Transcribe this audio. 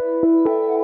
Música